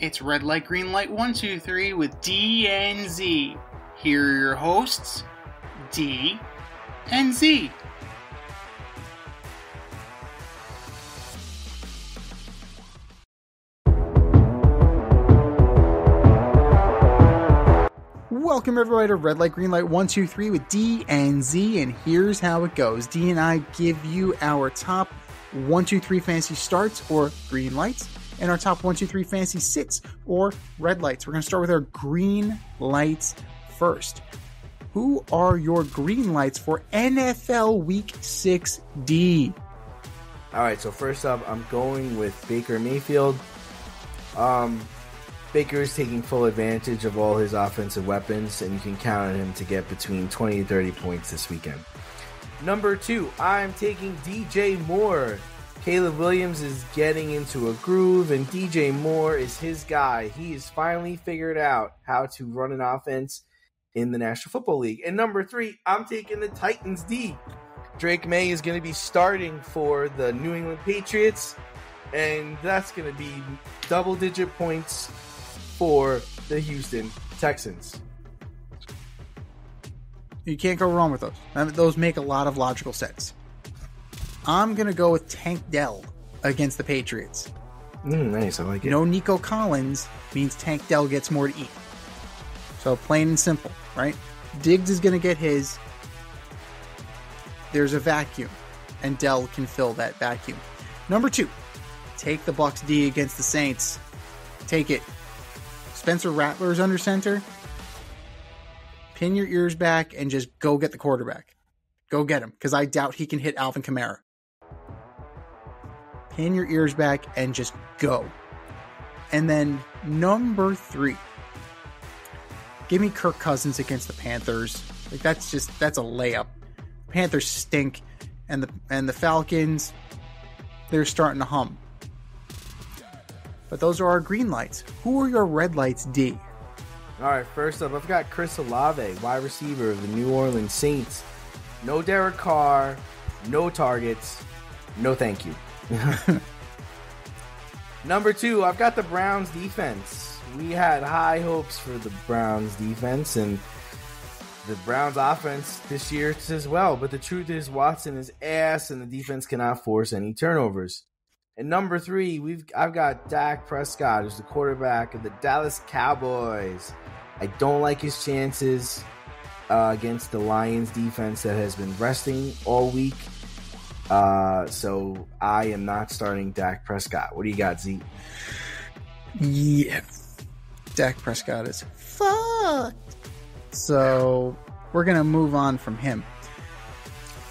It's Red Light, Green Light 123 with D and Z. Here are your hosts, D and Z. Welcome everybody to Red Light Green Light 123 with D and Z, and here's how it goes. D and I give you our top 123 fantasy starts or green lights, and our top 123 fantasy sits or red lights. We're going to start with our green lights first. Who are your green lights for NFL Week 6D? All right, so first up, I'm going with Baker Mayfield. Um, Baker is taking full advantage of all his offensive weapons, and you can count on him to get between 20 and 30 points this weekend. Number two, I'm taking DJ Moore. Caleb Williams is getting into a groove, and DJ Moore is his guy. He has finally figured out how to run an offense in the National Football League. And number three, I'm taking the Titans D. Drake Maye is going to be starting for the New England Patriots, and that's going to be double digit points for the Houston Texans. You can't go wrong with those. Those make a lot of logical sense. I'm going to go with Tank Dell against the Patriots. Mm, nice, I like it. No Nico Collins means Tank Dell gets more to eat. So plain and simple, right? Diggs is going to get his. There's a vacuum, and Dell can fill that vacuum. Number two, take the Bucs D against the Saints. Take it. Spencer Rattler is under center. Pin your ears back and just go get the quarterback. Go get him because I doubt he can hit Alvin Kamara. Pin your ears back and just go. And then number three, give me Kirk Cousins against the Panthers. Like that's just that's a layup. Panthers stink, and the and the Falcons, they're starting to hum. But those are our green lights. Who are your red lights, D? All right, first up, I've got Chris Olave, wide receiver of the New Orleans Saints. No Derek Carr, no targets, no thank you. Number two, I've got the Browns defense. We had high hopes for the Browns defense and the Browns offense this year as well. But the truth is, Watson is ass, and the defense cannot force any turnovers. And number three, we've I've got Dak Prescott, who's the quarterback of the Dallas Cowboys. I don't like his chances uh, against the Lions defense that has been resting all week. Uh, so I am not starting Dak Prescott. What do you got, Z? Yeah, Dak Prescott is fucked. So we're gonna move on from him.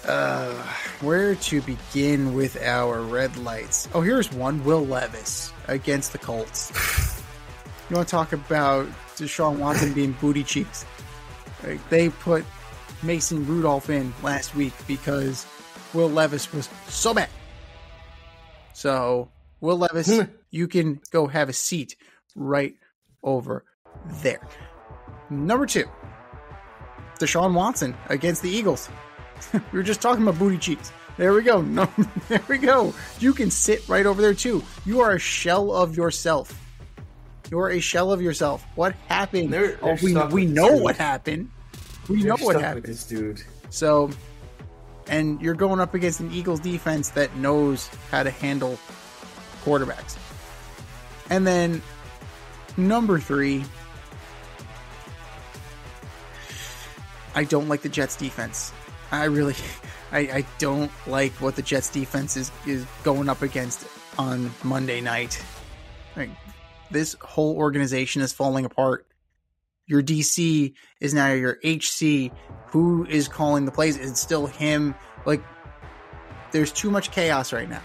Uh, where to begin with our red lights? Oh, here's one: Will Levis against the Colts. you want to talk about Deshaun Watson being booty cheeks? Like, they put Mason Rudolph in last week because Will Levis was so bad. So, Will Levis, Hmm. you can go have a seat right over there. Number two, Deshaun Watson against the Eagles. we were just talking about booty cheeks. There we go. No, there we go. You can sit right over there too. You are a shell of yourself. You are a shell of yourself. What happened? They're- oh, they're we we know what happened. We You're know what happened. this dude. So, and you're going up against an Eagles defense that knows how to handle quarterbacks. And then number three, I don't like the Jets defense. I really, I, I don't like what the Jets defense is, is going up against on Monday night. Like, this whole organization is falling apart. Your DC is now your HC. Who is calling the plays? It's still him? Like, there's too much chaos right now.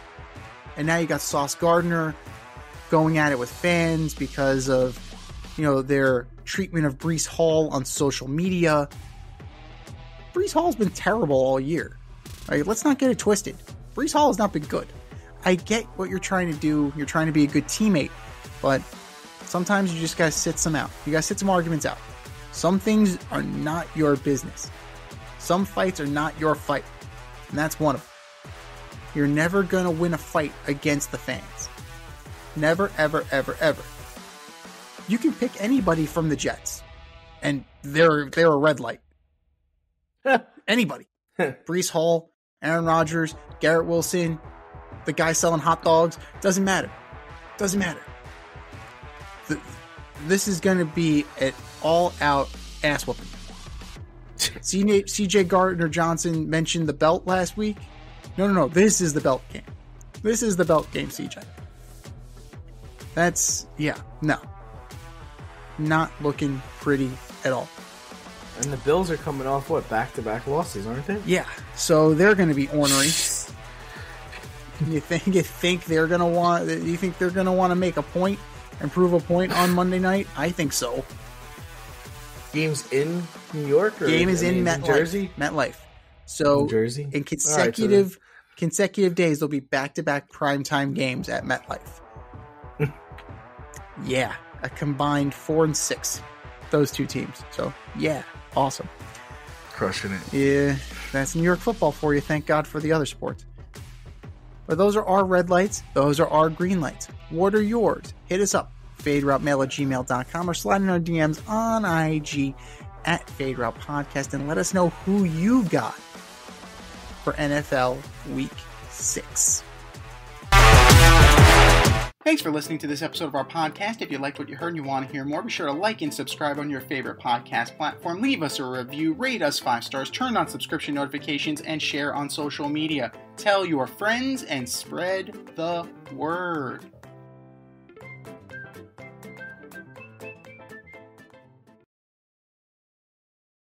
And now you got Sauce Gardner going at it with fans because of, you know, their treatment of Breece Hall on social media. Breece Hall's been terrible all year. Right? Let's not get it twisted. Breece Hall has not been good. I get what you're trying to do. You're trying to be a good teammate, but sometimes you just gotta sit some out. You gotta sit some arguments out. Some things are not your business. Some fights are not your fight, and that's one of them. You're never gonna win a fight against the fans. Never, ever, ever, ever. You can pick anybody from the Jets, and they're they're a red light. anybody. Breece Hall, Aaron Rodgers, Garrett Wilson, the guy selling hot dogs. Doesn't matter. Doesn't matter. The, this is going to be an all out ass whooping. CJ Gardner Johnson mentioned the belt last week. No, no, no. This is the belt game. This is the belt game, CJ. That's, yeah, no. Not looking pretty at all. And the Bills are coming off what back to back losses, aren't they? Yeah. So they're going to be ornery. you think you think they're going to want? You think they're going to want to make a point and prove a point on Monday night? I think so. Games in New York or game is I in MetLife. Jersey? MetLife. So New Jersey? in All right, so consecutive consecutive days, there'll be back to back primetime games at MetLife. yeah, a combined four and six, those two teams. So yeah, awesome. crushing it. Yeah, that's New York football for you. Thank God for the other sports. But those are our red lights. Those are our green lights. What are yours? Hit us up. FadeRouteMail at gmail.com or slide in our DMs on IG at Fade Podcast and let us know who you got for NFL Week 6. Thanks for listening to this episode of our podcast. If you liked what you heard and you want to hear more, be sure to like and subscribe on your favorite podcast platform. Leave us a review, rate us five stars, turn on subscription notifications, and share on social media. Tell your friends and spread the word.